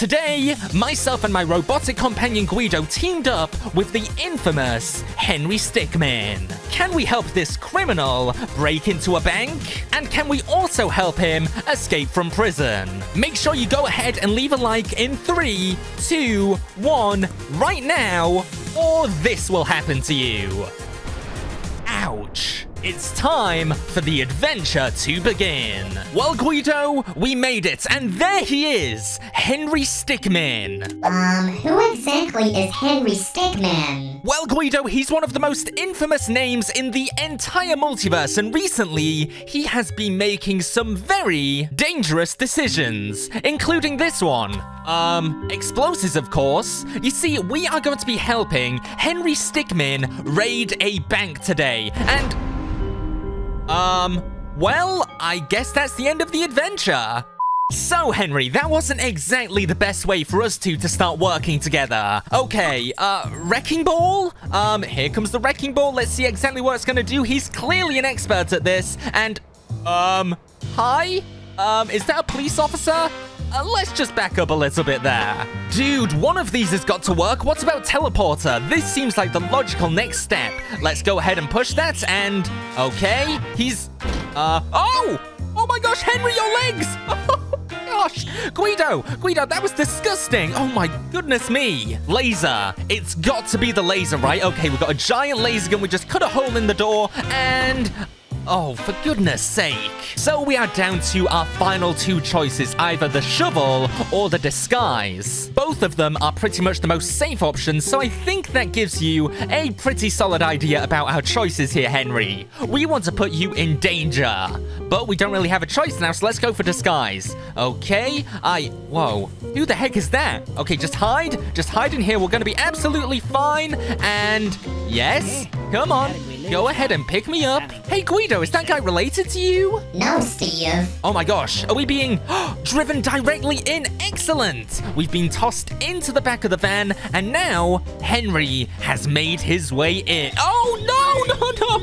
Today, myself and my robotic companion Guido teamed up with the infamous Henry Stickmin. Can we help this criminal break into a bank? And can we also help him escape from prison? Make sure you go ahead and leave a like in three, two, one, right now, or this will happen to you. Ouch. It's time for the adventure to begin. Well, Guido, we made it, and there he is, Henry Stickmin. Um, who exactly is Henry Stickmin? Well, Guido, he's one of the most infamous names in the entire multiverse, and recently, he has been making some very dangerous decisions, including this one. Um, explosives, of course. You see, we are going to be helping Henry Stickmin raid a bank today, and um, well, I guess that's the end of the adventure. So, Henry, that wasn't exactly the best way for us two to start working together. Okay, uh, Wrecking Ball? Um, here comes the Wrecking Ball. Let's see exactly what it's gonna do. He's clearly an expert at this. And, um, hi? Um, is that a police officer? Uh, let's just back up a little bit there. Dude, one of these has got to work. What about teleporter? This seems like the logical next step. Let's go ahead and push that and... Okay, he's... Uh, oh! Oh my gosh, Henry, your legs! Gosh! Guido! Guido, that was disgusting! Oh my goodness me! Laser. It's got to be the laser, right? Okay, we've got a giant laser gun. We just cut a hole in the door and... Oh, for goodness sake. So we are down to our final two choices, either the shovel or the disguise. Both of them are pretty much the most safe options, so I think that gives you a pretty solid idea about our choices here, Henry. We want to put you in danger, but we don't really have a choice now, so let's go for disguise. Okay, I... Whoa. Who the heck is that? Okay, just hide. Just hide in here. We're to be absolutely fine. And yes, come on. Go ahead and pick me up. Hey, Guido, is that guy related to you? No, Steve. Oh my gosh, are we being driven directly in? Excellent! We've been tossed into the back of the van, and now Henry has made his way in. Oh no, no, no,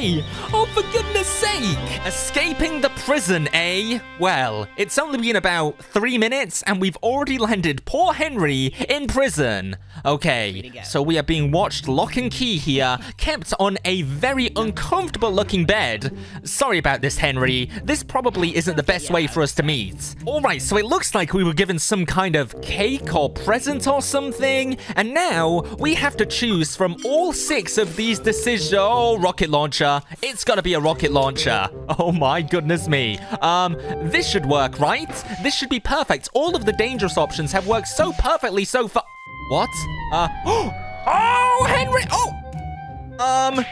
why? Oh, for goodness sake! Escaping the prison, eh? Well, it's only been about three minutes, and we've already landed poor Henry in prison. Okay, so we are being watched lock and key here, kept on a very uncomfortable looking bed. Sorry about this, Henry. This probably isn't the best way for us to meet. Alright, so it looks like we were given some kind of cake or present or something, and now we have to choose from all six of these decisions. Oh, rocket launcher. It's gotta be a rocket launcher. Oh my goodness me. Um, this should work, right? This should be perfect. All of the dangerous options have worked so perfectly so far. What? Uh, oh, Henry! Oh! Um,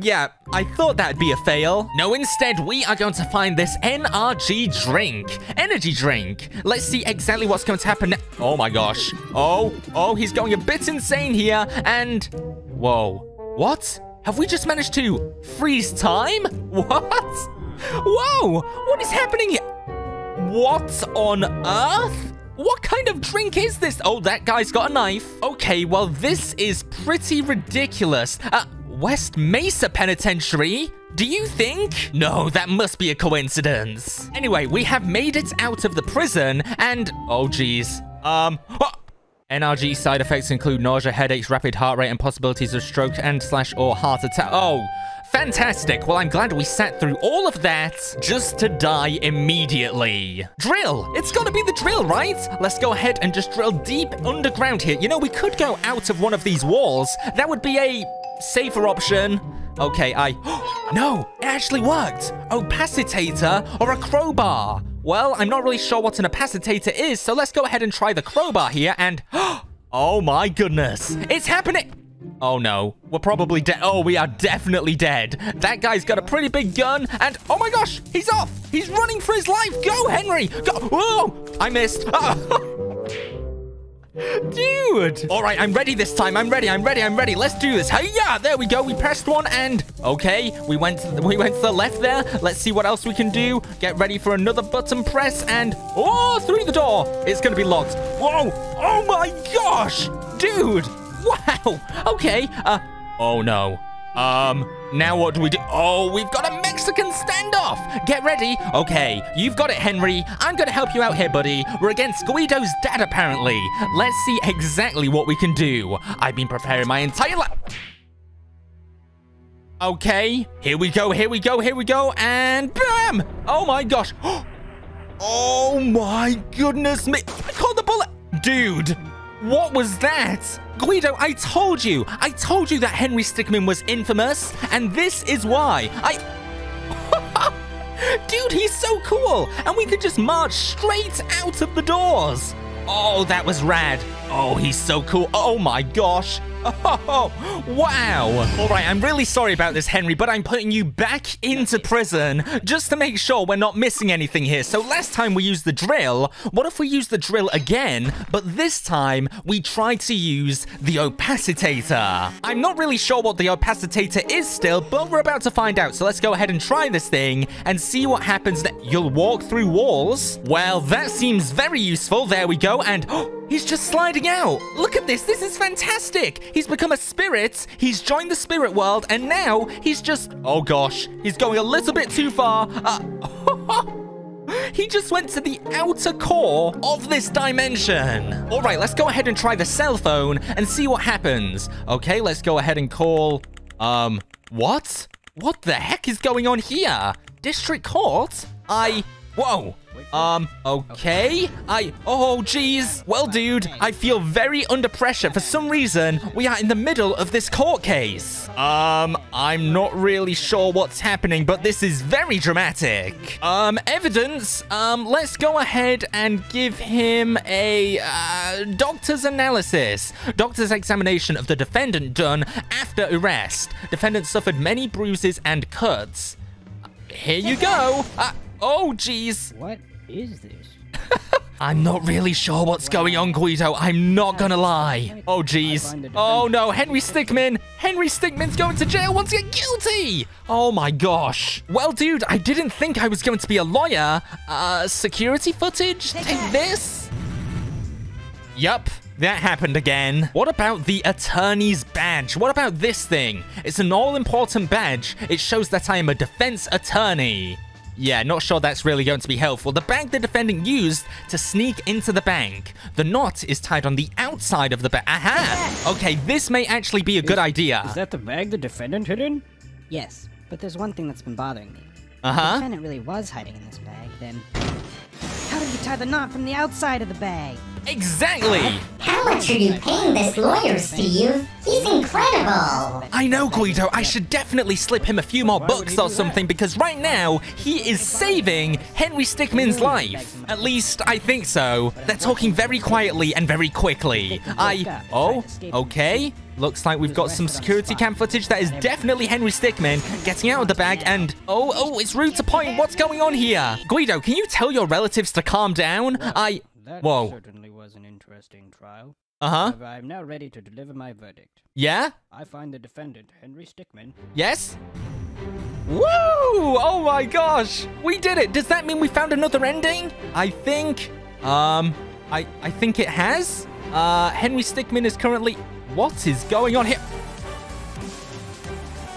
yeah, I thought that'd be a fail. No, instead, we are going to find this NRG drink. Energy drink. Let's see exactly what's going to happen. Oh my gosh. Oh, oh, he's going a bit insane here. And, whoa. What? Have we just managed to freeze time? What? Whoa, what is happening here? What on earth? What kind of drink is this? Oh, that guy's got a knife. Okay, well, this is pretty ridiculous. Uh, West Mesa Penitentiary? Do you think? No, that must be a coincidence. Anyway, we have made it out of the prison and... Oh, geez. Um... Oh! NRG side effects include nausea, headaches, rapid heart rate, and possibilities of stroke and slash or heart attack. Oh, fantastic. Well, I'm glad we sat through all of that just to die immediately. Drill. It's got to be the drill, right? Let's go ahead and just drill deep underground here. You know, we could go out of one of these walls. That would be a safer option. Okay, I... no, it actually worked. Oh, Opacitator or a crowbar. Well, I'm not really sure what an opacitator is, so let's go ahead and try the crowbar here and... Oh my goodness. It's happening. Oh no, we're probably dead. Oh, we are definitely dead. That guy's got a pretty big gun and oh my gosh, he's off. He's running for his life. Go, Henry. Go. Whoa, I missed. Dude! All right, I'm ready this time. I'm ready. I'm ready. I'm ready. Let's do this. Hey, yeah, there we go. We pressed one and okay, we went to, we went to the left there. Let's see what else we can do. Get ready for another button press and oh, through the door. It's gonna be locked. Whoa! Oh my gosh, dude! Wow. Okay. Uh. Oh no. Um, now what do we do? Oh, we've got a Mexican standoff. Get ready. Okay, you've got it, Henry. I'm gonna help you out here, buddy. We're against Guido's dad, apparently. Let's see exactly what we can do. I've been preparing my entire life. Okay, here we go, here we go, here we go, and bam! Oh my gosh. Oh my goodness me. I caught the bullet. Dude, what was that? Guido, I told you. I told you that Henry Stickmin was infamous, and this is why. I... Dude, he's so cool, and we could just march straight out of the doors. Oh, that was rad. Oh, he's so cool. Oh my gosh. Oh, wow. All right, I'm really sorry about this, Henry, but I'm putting you back into prison just to make sure we're not missing anything here. So last time we used the drill. What if we use the drill again, but this time we try to use the opacitator? I'm not really sure what the opacitator is still, but we're about to find out. So let's go ahead and try this thing and see what happens. You'll walk through walls. Well, that seems very useful. There we go. And... Oh, He's just sliding out. Look at this. This is fantastic. He's become a spirit. He's joined the spirit world. And now he's just... Oh, gosh. He's going a little bit too far. Uh... he just went to the outer core of this dimension. All right, let's go ahead and try the cell phone and see what happens. Okay, let's go ahead and call... Um, what? What the heck is going on here? District Court? I... Whoa. Um, okay. I, oh, geez. Well, dude, I feel very under pressure. For some reason, we are in the middle of this court case. Um, I'm not really sure what's happening, but this is very dramatic. Um, evidence. Um, let's go ahead and give him a, uh, doctor's analysis. Doctor's examination of the defendant done after arrest. Defendant suffered many bruises and cuts. Here you go. Uh, oh, jeez. What is this? I'm not really sure what's going on, Guido. I'm not gonna lie. Oh, jeez. Oh, no. Henry Stickmin. Henry Stickmin's going to jail once again. Guilty. Oh, my gosh. Well, dude, I didn't think I was going to be a lawyer. Uh, security footage? Take this? Yup. That happened again. What about the attorney's badge? What about this thing? It's an all-important badge. It shows that I am a defense attorney. Yeah, not sure that's really going to be helpful. The bag the defendant used to sneak into the bank. The knot is tied on the outside of the bag. Aha! Okay, this may actually be a good idea. Is that the bag the defendant hid in? Yes, but there's one thing that's been bothering me. If the Uh-huh. defendant really was hiding in this bag, then how did he tie the knot from the outside of the bag? Exactly! How much are you paying this lawyer, Steve? He's incredible. I know, Guido. I should definitely slip him a few more bucks or something because right now he is saving Henry Stickmin's life. At least I think so. They're talking very quietly and very quickly. I. Oh, okay. Looks like we've got some security cam footage that is definitely Henry Stickmin getting out of the bag and oh, oh, it's rude to point. What's going on here? Guido, can you tell your relatives to calm down? I. Whoa. Was an interesting trial. Uh huh. However, I am now ready to deliver my verdict. Yeah? I find the defendant, Henry Stickmin, Yes? Woo! Oh my gosh! We did it! Does that mean we found another ending? I think... Um... I, I think it has? Uh, Henry Stickmin is currently... What is going on here?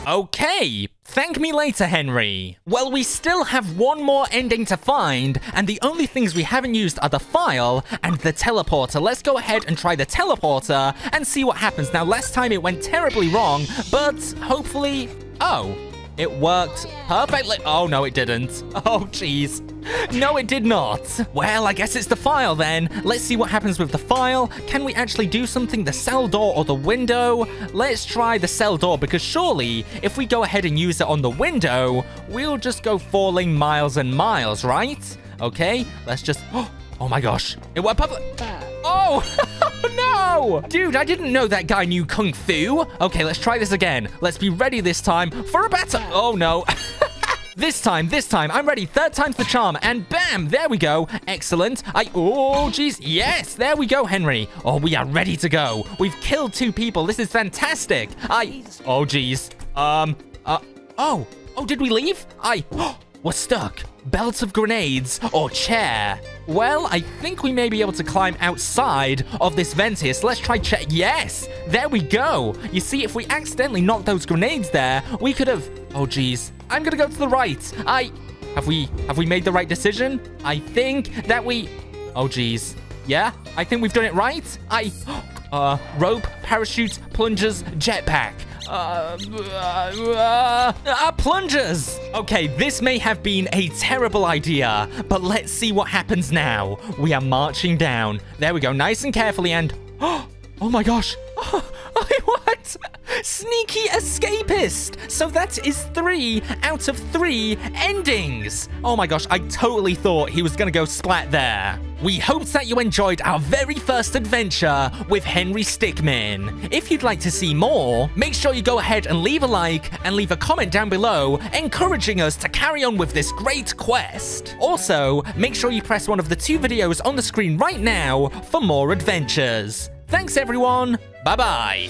Okay, thank me later, Henry. Well, we still have one more ending to find, and the only things we haven't used are the file and the teleporter. Let's go ahead and try the teleporter and see what happens. Now, last time it went terribly wrong, but hopefully... Oh, it worked perfectly. Oh, no, it didn't. Oh, jeez. No, it did not. Well, I guess it's the file then. Let's see what happens with the file. Can we actually do something? The cell door or the window? Let's try the cell door because surely if we go ahead and use it on the window, we'll just go falling miles and miles, right? Okay, let's just... Oh my gosh. It went public. Oh, no! Dude, I didn't know that guy knew Kung Fu. Okay, let's try this again. Let's be ready this time for a battle. Oh, no. This time, this time, I'm ready. Third time's the charm. And bam, there we go. Excellent. I, oh, jeez. Yes, there we go, Henry. Oh, we are ready to go. We've killed two people. This is fantastic. I, oh, jeez. Um, uh, oh, oh, did we leave? I, oh, we're stuck. Belts of grenades or chair. Well, I think we may be able to climb outside of this vent here. So let's try check. Yes, there we go. You see, if we accidentally knocked those grenades there, we could have... Oh, geez. I'm to go to the right. I... Have we... Have we made the right decision? I think that we... Oh, geez. Yeah, I think we've done it right. I... Uh, rope, parachute, plungers, jetpack. Uh, uh, uh, plungers! Okay, this may have been a terrible idea, but let's see what happens now. We are marching down. There we go, nice and carefully, and... Oh my gosh! what? Sneaky escapist! So that is three out of three endings! Oh my gosh, I totally thought he was gonna go splat there. We hope that you enjoyed our very first adventure with Henry Stickmin. If you'd like to see more, make sure you go ahead and leave a like and leave a comment down below, encouraging us to carry on with this great quest. Also, make sure you press one of the two videos on the screen right now for more adventures. Thanks everyone, bye bye.